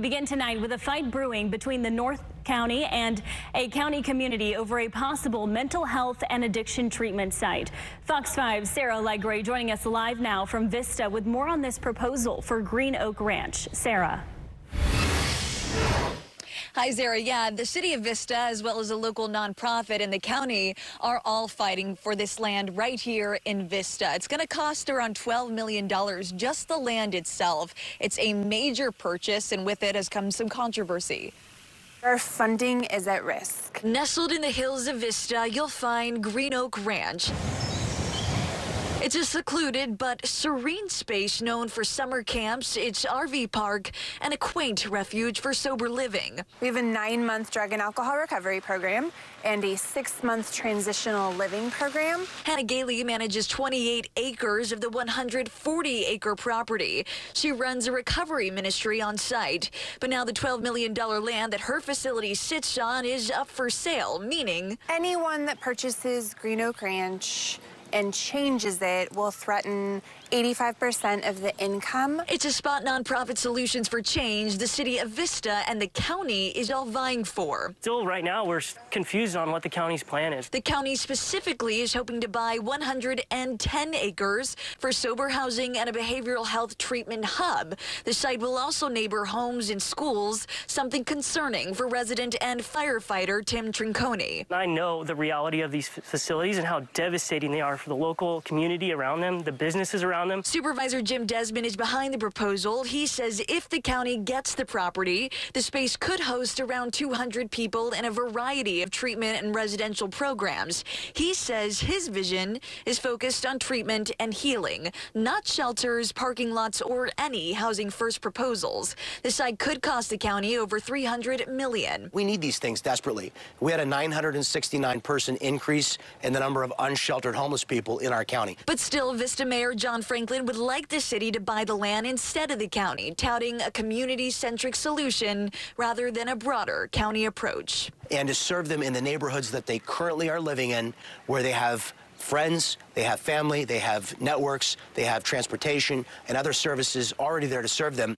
Begin tonight with a fight brewing between the North County and a county community over a possible mental health and addiction treatment site. Fox 5's Sarah Legray joining us live now from Vista with more on this proposal for Green Oak Ranch. Sarah. Hi, Zara. Yeah, the city of Vista, as well as a local nonprofit in the county, are all fighting for this land right here in Vista. It's going to cost around $12 million, just the land itself. It's a major purchase, and with it has come some controversy. Our funding is at risk. Nestled in the hills of Vista, you'll find Green Oak Ranch. It's a secluded but serene space known for summer camps, its RV park, and a quaint refuge for sober living. We have a nine-month drug and alcohol recovery program and a six-month transitional living program. Hannah Gailey manages 28 acres of the 140-acre property. She runs a recovery ministry on site. But now the $12 million land that her facility sits on is up for sale, meaning... Anyone that purchases Green Oak Ranch and changes it will threaten 85% of the income. It's a spot nonprofit solutions for change the city of Vista and the county is all vying for. Still, right now, we're confused on what the county's plan is. The county specifically is hoping to buy 110 acres for sober housing and a behavioral health treatment hub. The site will also neighbor homes and schools, something concerning for resident and firefighter Tim Trinconi. I know the reality of these facilities and how devastating they are for the local community around them, the businesses around them. Supervisor Jim Desmond is behind the proposal. He says if the county gets the property, the space could host around 200 people in a variety of treatment and residential programs. He says his vision is focused on treatment and healing, not shelters, parking lots, or any housing first proposals. The site could cost the county over 300 million. We need these things desperately. We had a 969 person increase in the number of unsheltered homeless people in our county. But still, Vista Mayor John Franklin would like the city to buy the land instead of the county, touting a community-centric solution rather than a broader county approach. And to serve them in the neighborhoods that they currently are living in, where they have friends, they have family, they have networks, they have transportation and other services already there to serve them.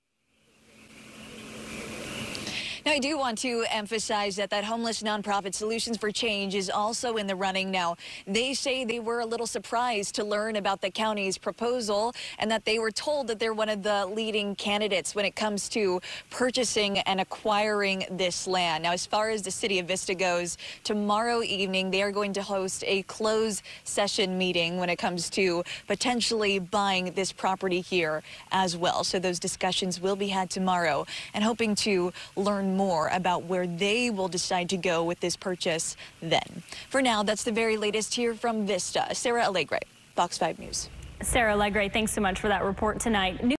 Now, I do want to emphasize that that homeless nonprofit Solutions for Change is also in the running now. They say they were a little surprised to learn about the county's proposal and that they were told that they're one of the leading candidates when it comes to purchasing and acquiring this land. Now, as far as the city of Vista goes, tomorrow evening they are going to host a closed session meeting when it comes to potentially buying this property here as well. So those discussions will be had tomorrow and hoping to more about where they will decide to go with this purchase then. For now, that's the very latest here from Vista. Sarah Allegre, Fox 5 News. Sarah Allegre, thanks so much for that report tonight.